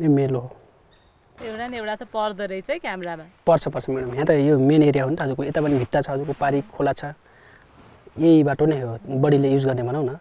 ए मेलो हो। एउटा न एउटा त पर्दो रहेछ है क्यामेरामा। पर्छ पर्छ म्याडम यहाँ त यो मेन एरिया हो नि त। हजुरको यता पनि भित्ता छ हजुरको पारी खोला छ। यही बाटो नै हो। बडीले युज गर्ने भनौँ न।